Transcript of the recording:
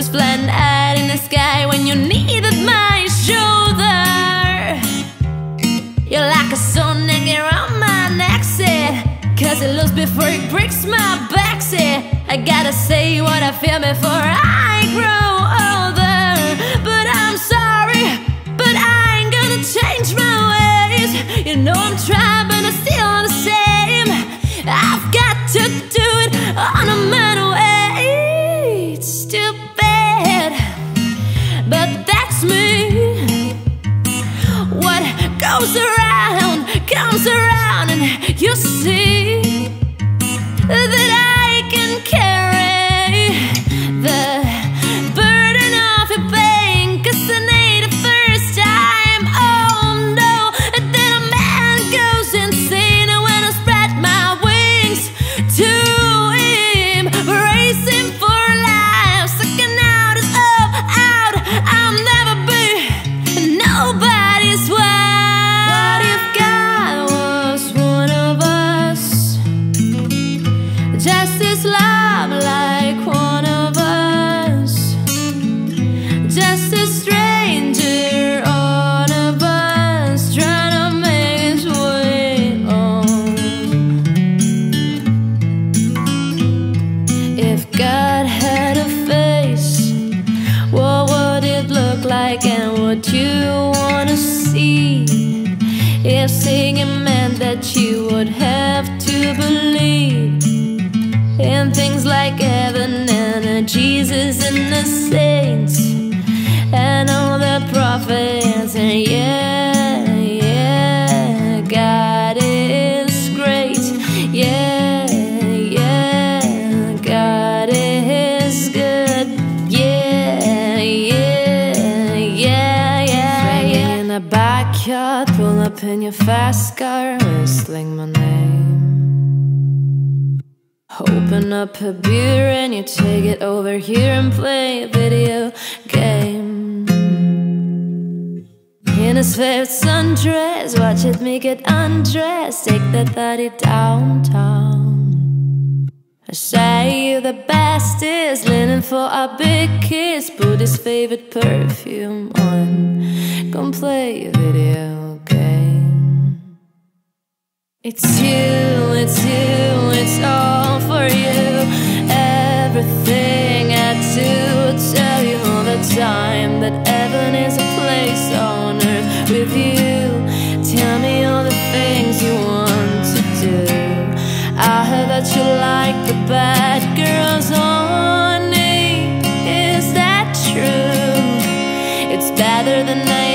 Was flying out in the sky when you needed my shoulder. You're like a sun hanging around my neck, said. Cause it looks before it breaks my back, said. I gotta say what I feel before I grow Love like one of us. Just a stranger on a bus trying to make his way home. If God had a face, what would it look like and would you wanna see? If singing meant that you would have to believe the saints and all the prophets and yeah, yeah, God is great, yeah, yeah, God is good, yeah, yeah, yeah, yeah, yeah. In the backyard, pull up in your fast car, whistling my name. Open up a beer and you take it over here and play a video game. In a favorite sundress, watch it make it undressed. Take that body downtown. I say you the bestest, leaning for a big kiss. Put his favorite perfume on. Come play a video game. It's you, it's you, it's all heaven is a place on earth with you. Tell me all the things you want to do. I heard that you like the bad girls, honey. Is that true? It's better than I